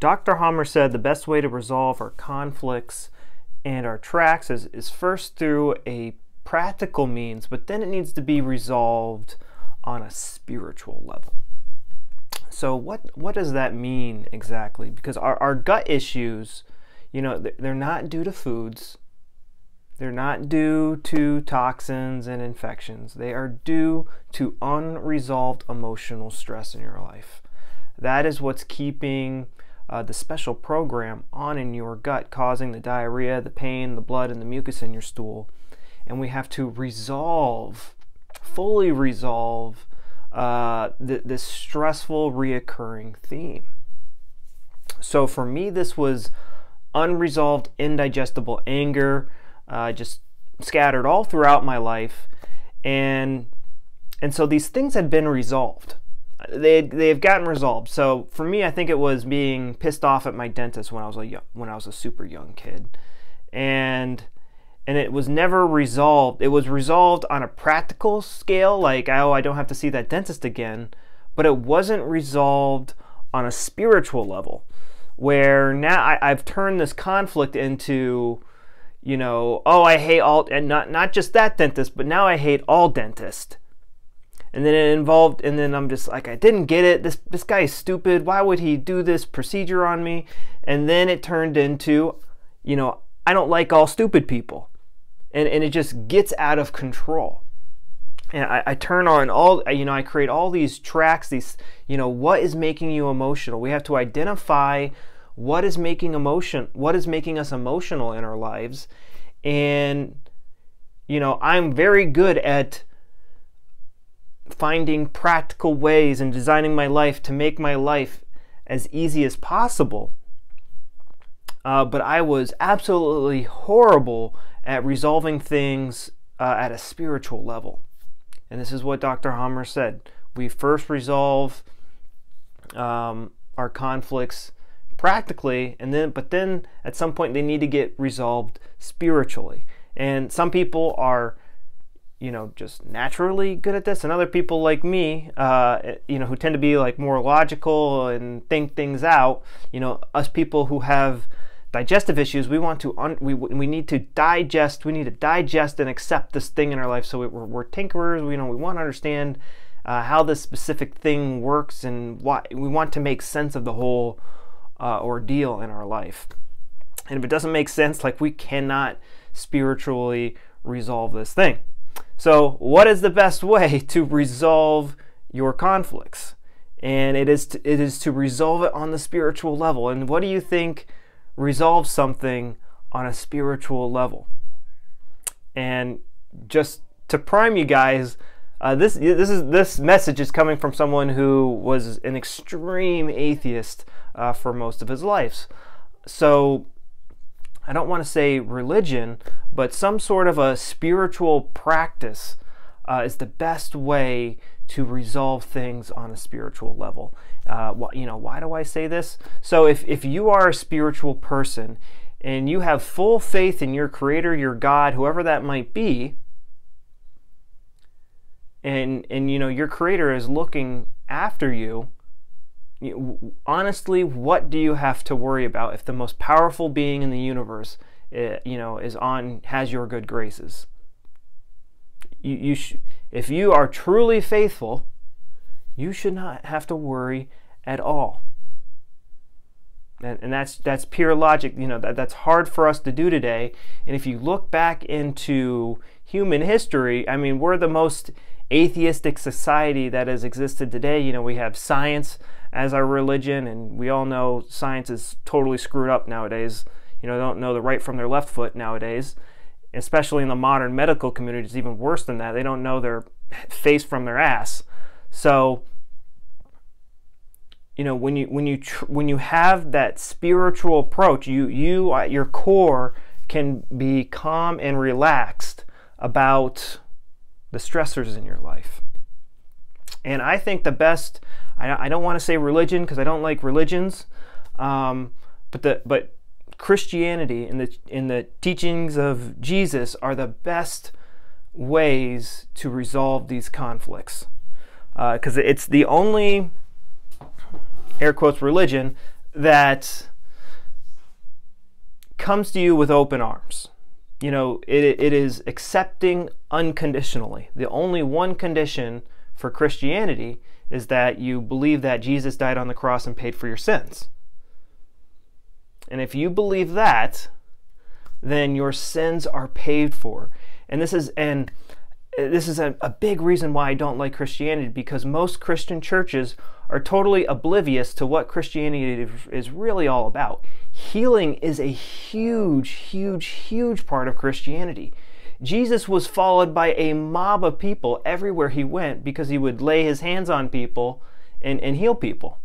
Dr. Hamer said the best way to resolve our conflicts and our tracks is, is first through a practical means, but then it needs to be resolved on a spiritual level. So what what does that mean exactly? Because our, our gut issues, you know, they're not due to foods. They're not due to toxins and infections. They are due to unresolved emotional stress in your life. That is what's keeping uh, the special program on in your gut, causing the diarrhea, the pain, the blood, and the mucus in your stool. And we have to resolve, fully resolve uh, th- this stressful, reoccurring theme. So for me, this was unresolved, indigestible anger, uh, just scattered all throughout my life, and and so these things had been resolved. They they've gotten resolved. So for me, I think it was being pissed off at my dentist when I was a young, when I was a super young kid, and and it was never resolved. It was resolved on a practical scale, like, oh, I don't have to see that dentist again, but it wasn't resolved on a spiritual level, where now I, have turned this conflict into, you know, oh, I hate all, and not, not just that dentist, but now I hate all dentists. And then it involved, and then I'm just like, I didn't get it. This this guy is stupid. Why would he do this procedure on me? And then it turned into, you know, I don't like all stupid people and, and it just gets out of control and I, I, turn on all you know i create all these tracks these you know what is making you emotional we have to identify what is making emotion what is making us emotional in our lives and you know i'm very good at finding practical ways and designing my life to make my life as easy as possible uh, but i was absolutely horrible at resolving things uh, at a spiritual level. And this is what Dr. Hamer said. We first resolve um, our conflicts practically, and then but then at some point they need to get resolved spiritually. And some people are, you know, just naturally good at this, and other people like me, uh, you know, who tend to be like more logical and think things out. You know, us people who have digestive issues, we want to we, we need to digest. We need to digest and accept this thing in our life. So we're, we're tinkerers. We you know we want to understand uh, how this specific thing works and why we want to make sense of the whole uh, ordeal in our life. And if it doesn't make sense, like we cannot spiritually resolve this thing. So, what is the best way to resolve your conflicts? And it is to, it is to resolve it on the spiritual level. And what do you think? resolve something on a spiritual level. And just to prime you guys, uh, this this is this message is coming from someone who was an extreme atheist uh, for most of his life. So I don't want to say religion, but some sort of a spiritual practice uh, is the best way to resolve things on a spiritual level. Uh, you know, why do I say this? So, if, if you are a spiritual person and you have full faith in your Creator, your God, whoever that might be, and and you know your Creator is looking after you. Honestly, what do you have to worry about if the most powerful being in the universe, uh, you know, is on has your good graces? You, you if you are truly faithful, you should not have to worry at all. And, and that's that's pure logic. You know that, that's hard for us to do today. And if you look back into human history, I mean, we're the most atheistic society that has existed today. You know, we have science as our religion, and we all know science is totally screwed up nowadays. You know, they don't know the right from their left foot nowadays especially in the modern medical community, it's even worse than that. They don't know their face from their ass. So, you know, when you when you when you have that spiritual approach, you you at your core can be calm and relaxed about the stressors in your life. And I think the best I, I don't want to say religion because I don't like religions, um, but the but Christianity and the in the teachings of Jesus are the best ways to resolve these conflicts because uh, it's the only air quotes religion that comes to you with open arms. You know, it, it is accepting unconditionally. The only one condition for Christianity is that you believe that Jesus died on the cross and paid for your sins. And if you believe that, then your sins are paid for. And this is and this is a, a big reason why I don't like Christianity because most Christian churches are totally oblivious to what Christianity is really all about. Healing is a huge, huge, huge part of Christianity. Jesus was followed by a mob of people everywhere he went because he would lay his hands on people and, and heal people.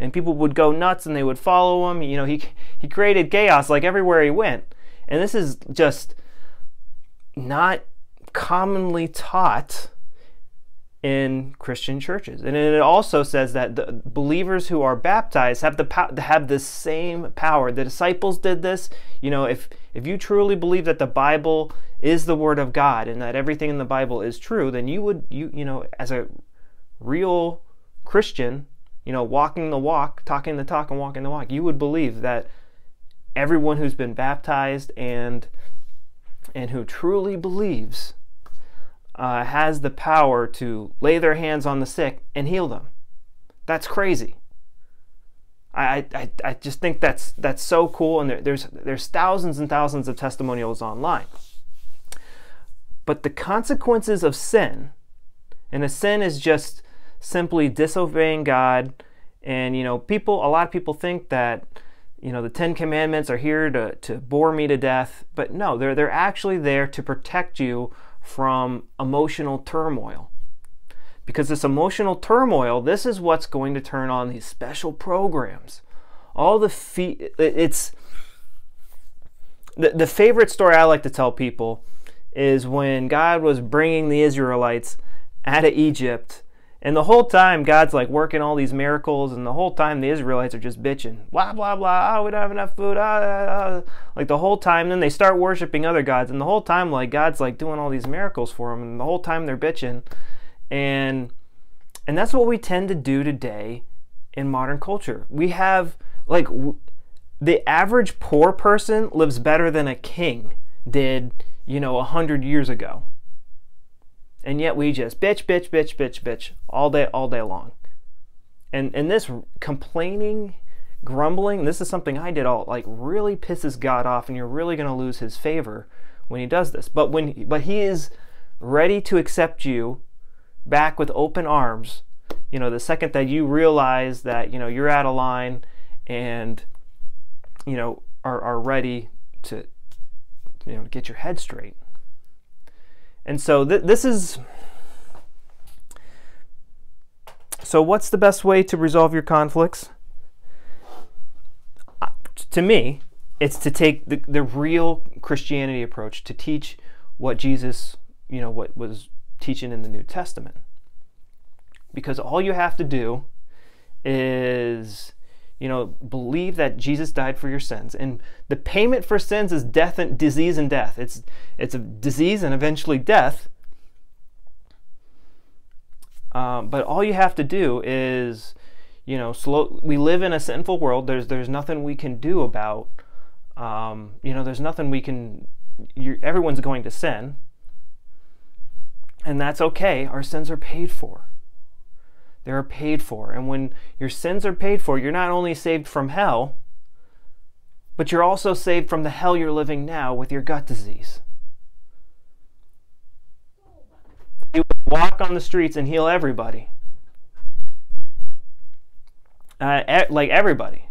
And people would go nuts and they would follow him. You know, he, he created chaos like everywhere he went. And this is just not commonly taught in Christian churches. And it also says that the believers who are baptized have the have the same power. The disciples did this. You know, if if you truly believe that the Bible is the word of God and that everything in the Bible is true, then you would you you know, as a real Christian, you know, walking the walk, talking the talk and walking the walk, you would believe that everyone who's been baptized and and who truly believes uh, has the power to lay their hands on the sick and heal them. That's crazy. I, I, I just think that's that's so cool, and there, there's there's thousands and thousands of testimonials online. But the consequences of sin, and a sin is just simply disobeying God, and you know people a lot of people think that you know the Ten Commandments are here to to bore me to death, but no, they're they're actually there to protect you from emotional turmoil. Because this emotional turmoil, this is what's going to turn on these special programs. All the fe- it's the, the favorite story I like to tell people is when God was bringing the Israelites out of Egypt and the whole time, God's like working all these miracles, and the whole time the Israelites are just bitching, blah blah blah. Oh, we don't have enough food. Ah, ah, ah. Like the whole time, then they start worshiping other gods, and the whole time, like God's like doing all these miracles for them, and the whole time they're bitching, and and that's what we tend to do today in modern culture. We have like the average poor person lives better than a king did, you know, a hundred years ago and yet we just bitch, bitch, bitch, bitch, bitch all day, all day long. And and this complaining, grumbling, this is something I did all like really pisses God off, and you're really going to lose His favor when He does this. But when but He is ready to accept you back with open arms. You know, the second that you realize that you know you're out of line, and you know are are ready to you know get your head straight. And so th- this is. So, what's the best way to resolve your conflicts? Uh, to me, it's to take the, the real Christianity approach to teach what Jesus, you know, what was teaching in the New Testament. Because all you have to do is you know, believe that Jesus died for your sins. And the payment for sins is death and disease and death. It's it's a disease and eventually death. Um, but all you have to do is, you know, slow. We live in a sinful world. There's there's nothing we can do about. Um, you know, there's nothing we can. everyone's going to sin, and that's okay. Our sins are paid for. They are paid for. And when your sins are paid for, you're not only saved from hell, but you're also saved from the hell you're living now with your gut disease. He would walk on the streets and heal everybody. Uh, like everybody.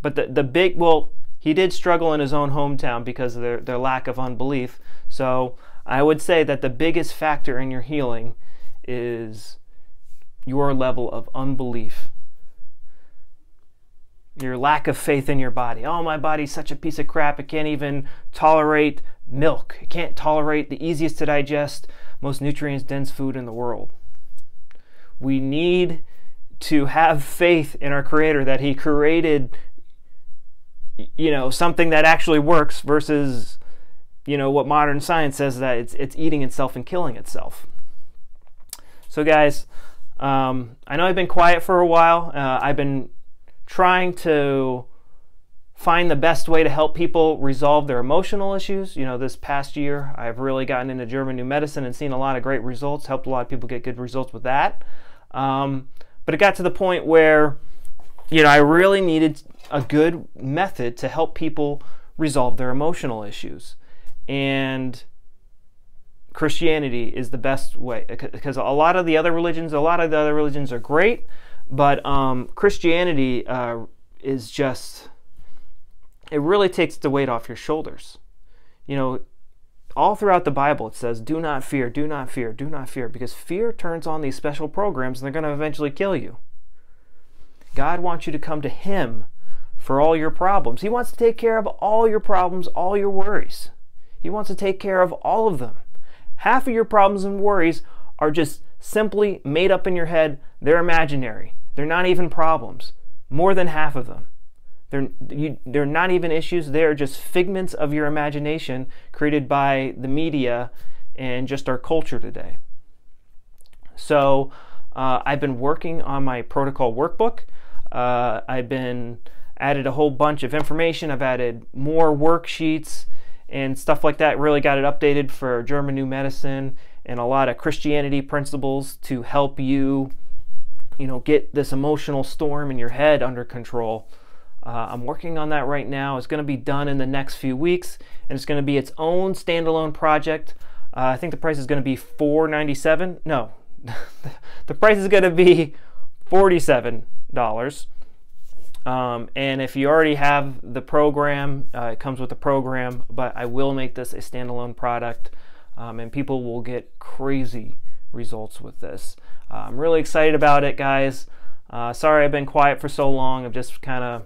But the, the big, well, he did struggle in his own hometown because of their, their lack of unbelief. So I would say that the biggest factor in your healing is your level of unbelief, your lack of faith in your body. Oh, my body's such a piece of crap. It can't even tolerate milk. It can't tolerate the easiest to digest, most nutrients dense food in the world. We need to have faith in our Creator that He created, you know, something that actually works versus, you know, what modern science says that it's, it's eating itself and killing itself. So, guys, um, I know I've been quiet for a while. Uh, I've been trying to find the best way to help people resolve their emotional issues. You know, this past year, I've really gotten into German New Medicine and seen a lot of great results, helped a lot of people get good results with that. Um, but it got to the point where, you know, I really needed a good method to help people resolve their emotional issues. And Christianity is the best way because a lot of the other religions, a lot of the other religions are great, but um, Christianity uh, is just, it really takes the weight off your shoulders. You know, all throughout the Bible it says, do not fear, do not fear, do not fear, because fear turns on these special programs and they're going to eventually kill you. God wants you to come to Him for all your problems. He wants to take care of all your problems, all your worries. He wants to take care of all of them. Half of your problems and worries are just simply made up in your head. They're imaginary. They're not even problems. More than half of them. They're, you, they're not even issues. They're just figments of your imagination created by the media and just our culture today. So uh, I've been working on my protocol workbook. Uh, I've been added a whole bunch of information. I've added more worksheets and stuff like that. Really got it updated for German New Medicine and a lot of Christianity principles to help you, you know, get this emotional storm in your head under control. Uh, I'm working on that right now. It's going to be done in the next few weeks, and it's going to be its own standalone project. Uh, I think the price is going to be $4.97. No, the price is going to be $47. Um, and if you already have the program, uh, it comes with the program, but I will make this a standalone product um, and people will get crazy results with this. Uh, I'm really excited about it, guys. Uh, sorry I've been quiet for so long. I've just kind of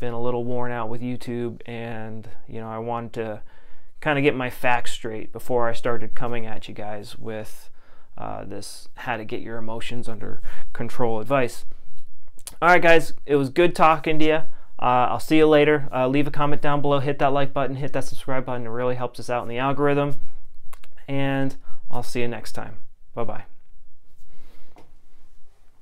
been a little worn out with YouTube and, you know, I wanted to kind of get my facts straight before I started coming at you guys with uh, this how to get your emotions under control advice. All right, guys, it was good talking to you. Uh, I'll see you later. Uh, leave a comment down below, hit that like button, hit that subscribe button. It really helps us out in the algorithm. And I'll see you next time. Bye bye.